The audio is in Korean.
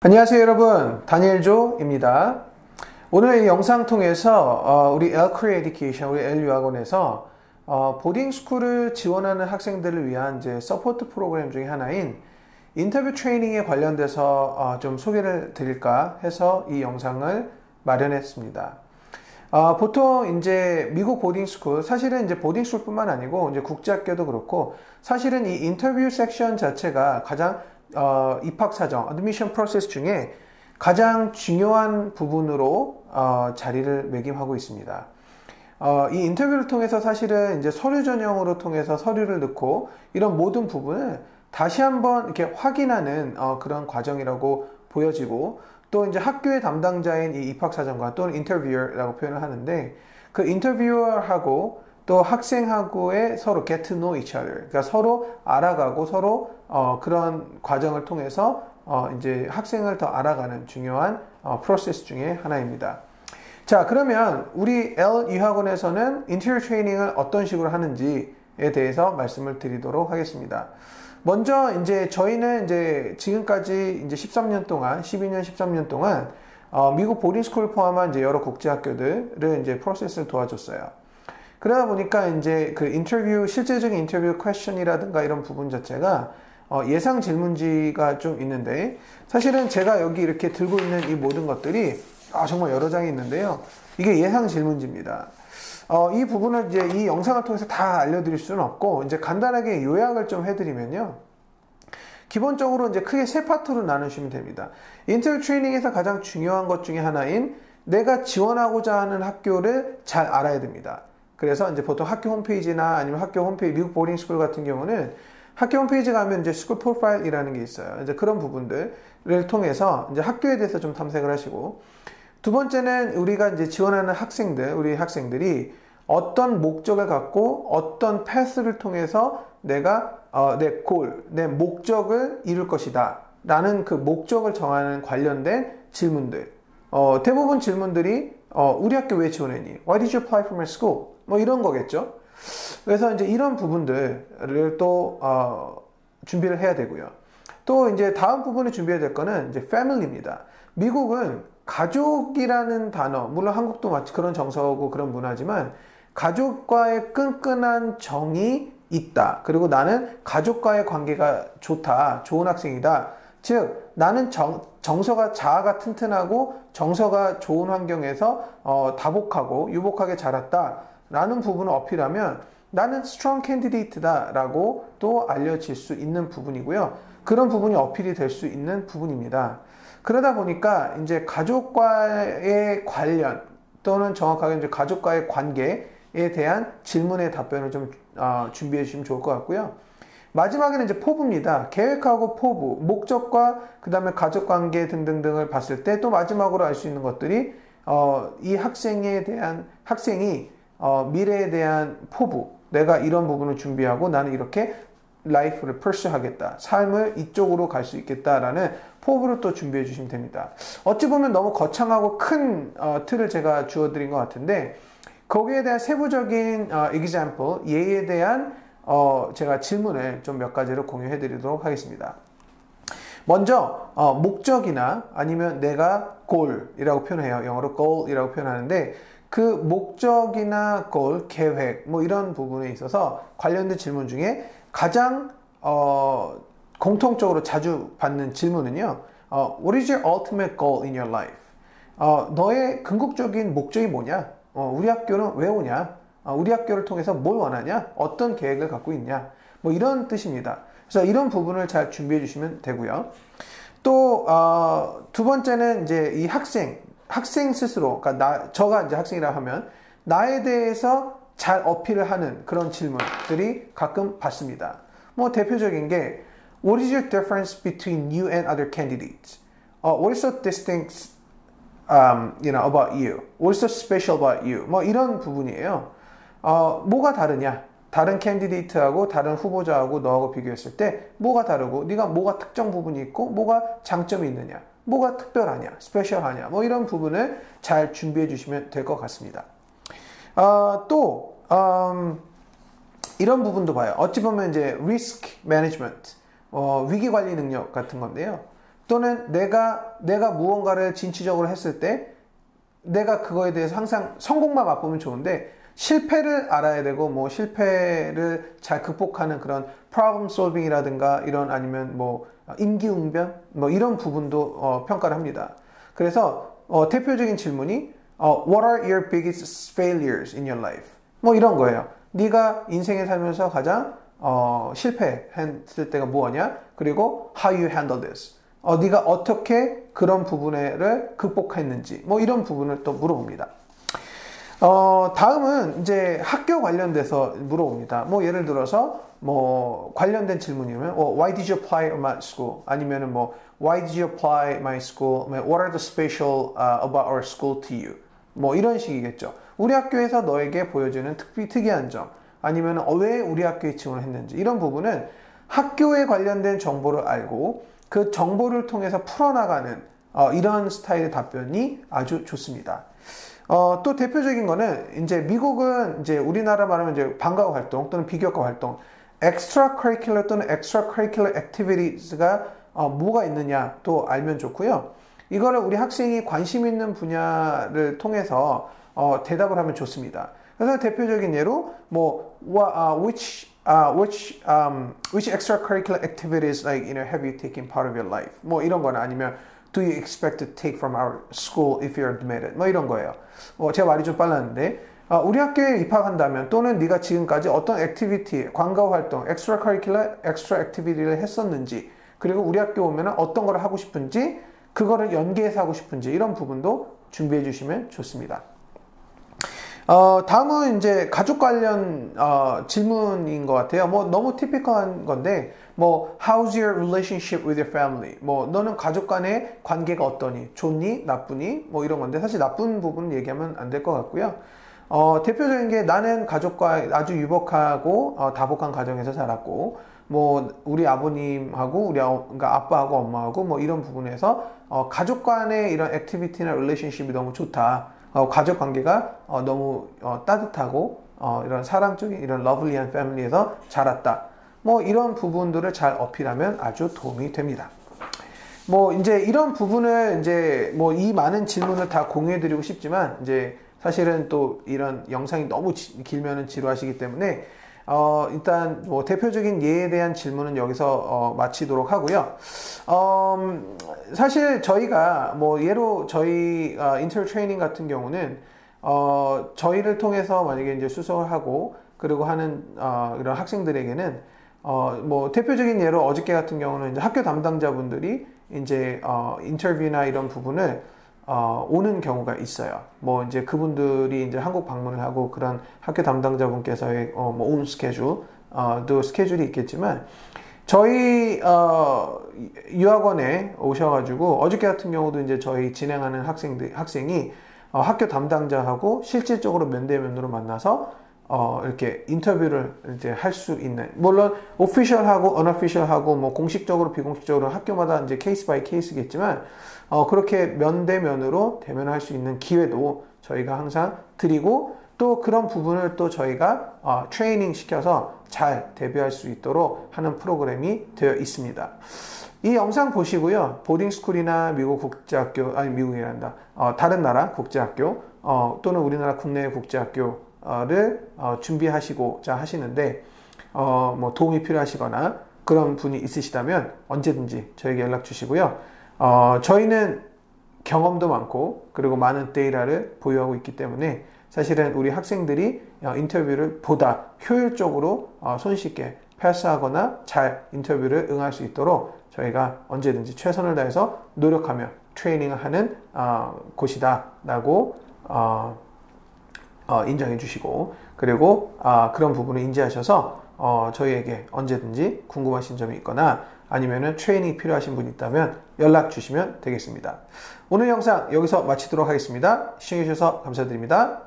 안녕하세요 여러분 다니엘조입니다 오늘 이 영상 통해서 어, 우리 엘크리 Education 우리 엘 유학원에서 어, boarding school을 지원하는 학생들을 위한 이제 support 프로그램 중에 하나인 인터뷰 트레이닝에 관련돼서 어, 좀 소개를 드릴까 해서 이 영상을 마련했습니다. 어, 보통 이제 미국 boarding school 사실은 이제 boarding school뿐만 아니고 이제 국제학교도 그렇고 사실은 이 인터뷰 섹션 자체가 가장 어, 입학 사정, admission process 중에 가장 중요한 부분으로 어, 자리를 매김하고 있습니다. 어, 이 인터뷰를 통해서 사실은 이제 서류 전형으로 통해서 서류를 넣고 이런 모든 부분을 다시 한번 이렇게 확인하는 어, 그런 과정이라고 보여지고 또 이제 학교의 담당자인 이 입학사정관 또는 인터뷰어라고 표현을 하는데 그 인터뷰어하고 또 학생하고의 서로 get to know each other. 그러니까 서로 알아가고 서로 어, 그런 과정을 통해서 어, 이제 학생을 더 알아가는 중요한 어, 프로세스 중에 하나입니다. 자, 그러면 우리 L 유학원에서는 인테리어 트레이닝을 어떤 식으로 하는지에 대해서 말씀을 드리도록 하겠습니다. 먼저 이제 저희는 이제 지금까지 이제 13년 동안, 12년, 13년 동안 어, 미국 보딩스쿨 포함한 이제 여러 국제학교들을 이제 프로세스를 도와줬어요. 그러다 보니까 이제 그 인터뷰, 실제적인 인터뷰 퀘션이라든가 이런 부분 자체가 어, 예상 질문지가 좀 있는데 사실은 제가 여기 이렇게 들고 있는 이 모든 것들이 아, 정말 여러 장이 있는데요. 이게 예상 질문지입니다. 어, 이 부분을 이제 이 영상을 통해서 다 알려드릴 수는 없고 이제 간단하게 요약을 좀 해드리면요. 기본적으로 이제 크게 세 파트로 나누시면 됩니다. 인터뷰 트레이닝에서 가장 중요한 것 중에 하나인 내가 지원하고자 하는 학교를 잘 알아야 됩니다. 그래서 이제 보통 학교 홈페이지나 아니면 학교 홈페이지, 미국 boarding school 같은 경우는 학교 홈페이지 가면 이제 school profile이라는 게 있어요. 이제 그런 부분들을 통해서 이제 학교에 대해서 좀 탐색을 하시고 두 번째는 우리가 이제 지원하는 학생들, 우리 학생들이 어떤 목적을 갖고 어떤 path를 통해서 내가 어, 내 골, 내 목적을 이룰 것이다. 라는 그 목적을 정하는 관련된 질문들. 어, 대부분 질문들이 어, 우리 학교 왜 지원했니? Why did you apply for my school? 뭐 이런 거겠죠. 그래서 이제 이런 부분들을 또 어, 준비를 해야 되고요. 또 이제 다음 부분에 준비해야 될 거는 이제 family입니다. 미국은 가족이라는 단어, 물론 한국도 마치 그런 정서고 그런 문화지만 가족과의 끈끈한 정이 있다. 그리고 나는 가족과의 관계가 좋다. 좋은 학생이다. 즉, 나는 정, 정서가 자아가 튼튼하고 정서가 좋은 환경에서 어, 다복하고 유복하게 자랐다. 라는 부분을 어필하면 나는 strong candidate다 라고 또 알려질 수 있는 부분이고요. 그런 부분이 어필이 될 수 있는 부분입니다. 그러다 보니까 이제 가족과의 관련 또는 정확하게 이제 가족과의 관계에 대한 질문의 답변을 좀 어, 준비해 주시면 좋을 것 같고요. 마지막에는 이제 포부입니다. 계획하고 포부, 목적과 그 다음에 가족관계 등등등을 봤을 때 또 마지막으로 알 수 있는 것들이 어, 이 학생에 대한 학생이 어, 미래에 대한 포부, 내가 이런 부분을 준비하고 나는 이렇게 라이프를 펄스하겠다. 삶을 이쪽으로 갈 수 있겠다라는 포부를 또 준비해 주시면 됩니다. 어찌 보면 너무 거창하고 큰 어, 틀을 제가 주어드린 것 같은데 거기에 대한 세부적인 어, example, 예에 대한 어, 제가 질문을 좀 몇 가지를 공유해 드리도록 하겠습니다. 먼저 어, 목적이나 아니면 내가 goal이라고 표현해요. 영어로 goal이라고 표현하는데 그 목적이나 골, 계획, 뭐 이런 부분에 있어서 관련된 질문 중에 가장 어, 공통적으로 자주 받는 질문은요. 어, What is your ultimate goal in your life? 어, 너의 궁극적인 목적이 뭐냐? 어, 우리 학교는 왜 오냐? 어, 우리 학교를 통해서 뭘 원하냐? 어떤 계획을 갖고 있냐? 뭐 이런 뜻입니다. 그래서 이런 부분을 잘 준비해 주시면 되고요. 또, 어, 두 번째는 이제 이 학생, 학생 스스로, 그러니까 나, 저가 이제 학생이라 하면 나에 대해서 잘 어필을 하는 그런 질문들이 가끔 받습니다. 뭐 대표적인 게 What is your difference between you and other candidates? Uh, what is so distinct, um, you know, about you? What is so special about you? 뭐 이런 부분이에요. 어, 뭐가 다르냐? 다른 캔디데이트하고 다른 후보자하고 너하고 비교했을 때 뭐가 다르고 네가 뭐가 특정 부분이 있고 뭐가 장점이 있느냐? 뭐가 특별하냐, 스페셜하냐, 뭐 이런 부분을 잘 준비해 주시면 될 것 같습니다. 어, 또 음, 이런 부분도 봐요. 어찌 보면 이제 risk management, 어, 위기 관리 능력 같은 건데요. 또는 내가 내가 무언가를 진취적으로 했을 때 내가 그거에 대해서 항상 성공만 맛보면 좋은데 실패를 알아야 되고 뭐 실패를 잘 극복하는 그런 problem solving이라든가 이런 아니면 뭐 임기응변 뭐 이런 부분도 어, 평가를 합니다. 그래서 어, 대표적인 질문이 어, What are your biggest failures in your life? 뭐 이런 거예요. 네가 인생에 살면서 가장 어, 실패했을 때가 뭐냐? 그리고 How you handle this? 어, 네가 어떻게 그런 부분을 극복했는지 뭐 이런 부분을 또 물어봅니다. 어, 다음은 이제 학교 관련돼서 물어봅니다. 뭐 예를 들어서 뭐 관련된 질문이면 어, Why did you apply my school? 아니면은 뭐 Why did you apply my school? What are the special uh, about our school to you? 뭐 이런 식이겠죠. 우리 학교에서 너에게 보여주는 특히 특이한 점 아니면 왜 우리 학교에 지원을 했는지 이런 부분은 학교에 관련된 정보를 알고 그 정보를 통해서 풀어나가는 어, 이런 스타일의 답변이 아주 좋습니다. 어, 또 대표적인 거는 이제 미국은 이제 우리나라 말하면 이제 방과후 활동 또는 비교과 활동, extra curricular 또는 extra curricular activities가 어, 뭐가 있느냐 또 알면 좋고요. 이거를 우리 학생이 관심 있는 분야를 통해서 어, 대답을 하면 좋습니다. 그래서 대표적인 예로 뭐 uh, which uh, which um, which extracurricular activities like you know have you taken part of your life 뭐 이런 거나 아니면 do you expect to take from our school if you're admitted 뭐 이런 거예요. 뭐 제가 말이 좀 빨랐는데 어, 우리 학교에 입학한다면 또는 네가 지금까지 어떤 activity, 과외 활동, extracurricular, extra activity를 했었는지 그리고 우리 학교 오면 어떤 걸 하고 싶은지 그거를 연계해서 하고 싶은지 이런 부분도 준비해 주시면 좋습니다. 어, 다음은 이제 가족 관련 어, 질문인 것 같아요. 뭐 너무 typical한 건데 뭐 How's your relationship with your family? 뭐 너는 가족 간의 관계가 어떠니? 좋니? 나쁘니? 뭐 이런 건데 사실 나쁜 부분 얘기하면 안 될 것 같고요. 어, 대표적인 게 나는 가족과 아주 유복하고 어, 다복한 가정에서 자랐고 뭐 우리 아버님하고 우리 아, 그러니까 아빠하고 엄마하고 뭐 이런 부분에서 어, 가족 간의 이런 activity나 relationship이 너무 좋다. 어, 가족 관계가 어, 너무 어, 따뜻하고 어, 이런 사랑적인 이런 lovely한 family에서 자랐다. 뭐 이런 부분들을 잘 어필하면 아주 도움이 됩니다. 뭐 이제 이런 부분을 이제 뭐 이 많은 질문을 다 공유해 드리고 싶지만 이제 사실은 또 이런 영상이 너무 지, 길면은 지루하시기 때문에 어, 일단 뭐 대표적인 예에 대한 질문은 여기서 어, 마치도록 하고요. 어, 사실 저희가 뭐 예로 저희 어, 인터 트레이닝 같은 경우는 어, 저희를 통해서 만약에 이제 수석을 하고 그리고 하는 어, 이런 학생들에게는 어, 뭐 대표적인 예로 어저께 같은 경우는 이제 학교 담당자분들이 이제 어, 인터뷰나 이런 부분을 어, 오는 경우가 있어요. 뭐 이제 그분들이 이제 한국 방문을 하고 그런 학교 담당자분께서의 어, 뭐온 스케줄도 어, 스케줄이 있겠지만 저희 어, 유학원에 오셔가지고 어저께 같은 경우도 이제 저희 진행하는 학생들 학생이 어, 학교 담당자하고 실질적으로 면대면으로 만나서 어, 이렇게 인터뷰를 이제 할 수 있는 물론 official하고 unofficial하고 뭐 공식적으로 비공식적으로 학교마다 이제 case by case겠지만 어, 그렇게 면대면으로 대면할 수 있는 기회도 저희가 항상 드리고 또 그런 부분을 또 저희가 어, 트레이닝 시켜서 잘 대비할 수 있도록 하는 프로그램이 되어 있습니다. 이 영상 보시고요. boarding school이나 미국 국제학교, 아니 미국이란다. 어, 다른 나라 국제학교, 어, 또는 우리나라 국내 국제학교 를 어, 준비하시고자 하시는데, 어, 뭐 도움이 필요하시거나 그런 분이 있으시다면 언제든지 저에게 연락 주시고요. 어, 저희는 경험도 많고 그리고 많은 데이터를 보유하고 있기 때문에 사실은 우리 학생들이 어, 인터뷰를 보다 효율적으로 어, 손쉽게 패스하거나 잘 인터뷰를 응할 수 있도록 저희가 언제든지 최선을 다해서 노력하며 트레이닝을 하는 어, 곳이다라고 인정해 주시고 그리고 그런 부분을 인지하셔서 저희에게 언제든지 궁금하신 점이 있거나 아니면은 트레이닝이 필요하신 분이 있다면 연락 주시면 되겠습니다. 오늘 영상 여기서 마치도록 하겠습니다. 시청해 주셔서 감사드립니다.